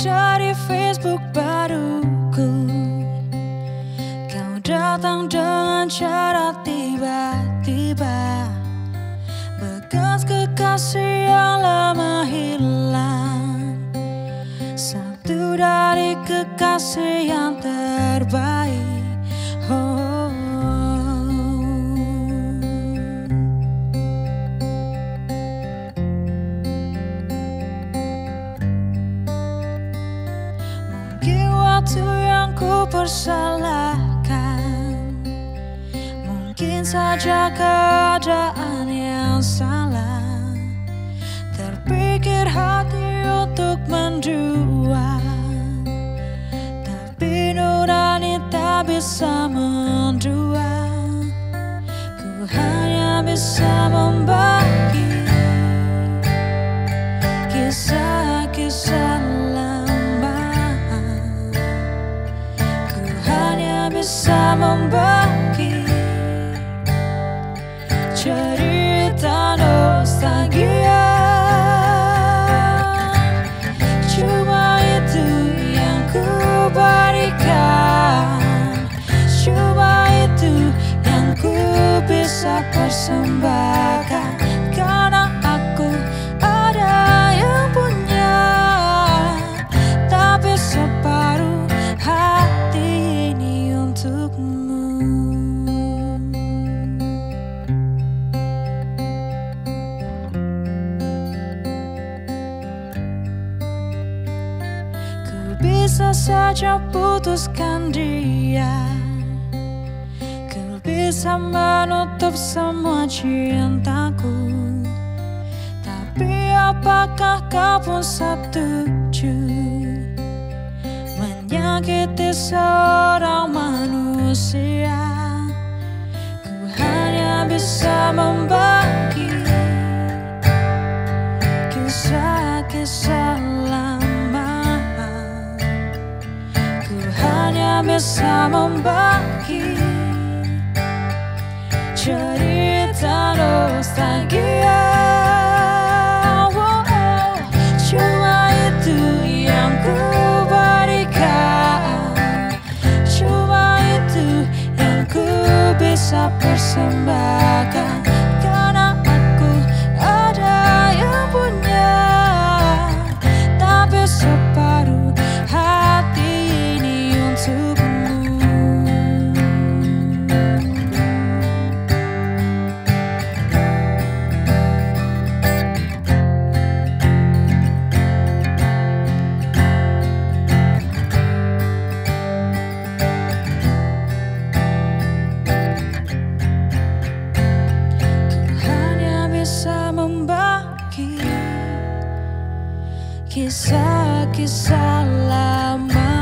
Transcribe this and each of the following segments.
dari Facebook baruku. Kau datang dengan cara tiba-tiba. Bekas kekasih yang lama hilang. Satu dari kekasih yang terbaik waktu yang ku persalahkan. Mungkin saja keadaan yang salah. Terpikir hati untuk mendua. Tapi nurani tak bisa mendua. Ku hanya bisa membagi bisa membagi cerita nostalgia. Cuma itu yang ku berikan Cuma itu yang ku bisa persembahkan bisa saja putuskan dia. Ku bisa menutup semua cintaku. Tapi apakah kau pun setuju? Menyakiti seorang manusia. Ku hanya bisa membagi bisa membagi cerita nostalgia. Oh, oh. Cuma itu yang ku berikan. Cuma itu yang ku bisa persembahkan kisah-kisah lama.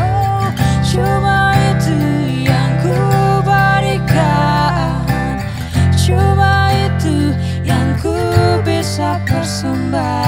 Oh, Cuma itu yang ku berikan. Cuma itu yang ku bisa persembahkan